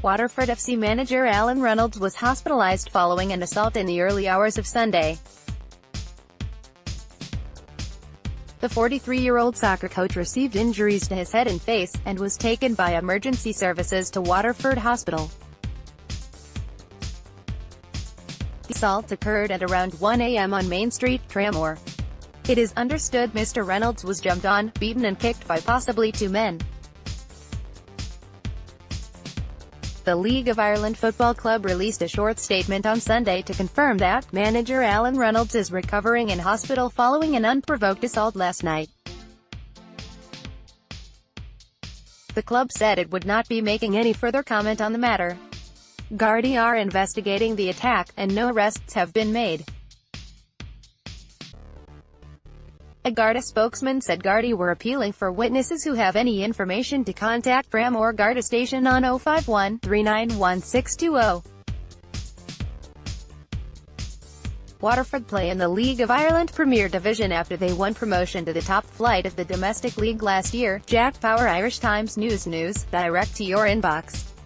Waterford FC manager Alan Reynolds was hospitalised following an assault in the early hours of Sunday. The 43-year-old soccer coach received injuries to his head and face, and was taken by emergency services to Waterford Hospital. The assault occurred at around 1 a.m. on Main Street, Tramore. It is understood Mr. Reynolds was jumped on, beaten and kicked by possibly two men. The League of Ireland Football Club released a short statement on Sunday to confirm that, manager Alan Reynolds is recovering in hospital following an unprovoked assault last night. The club said it would not be making any further comment on the matter. Gardaí are investigating the attack, and no arrests have been made. A Garda spokesman said Gardaí were appealing for witnesses who have any information to contact Tramore Garda Station on 051 391 620. Waterford play in the League of Ireland Premier Division after they won promotion to the top flight of the domestic league last year. Jack Power Irish Times News News, direct to your inbox.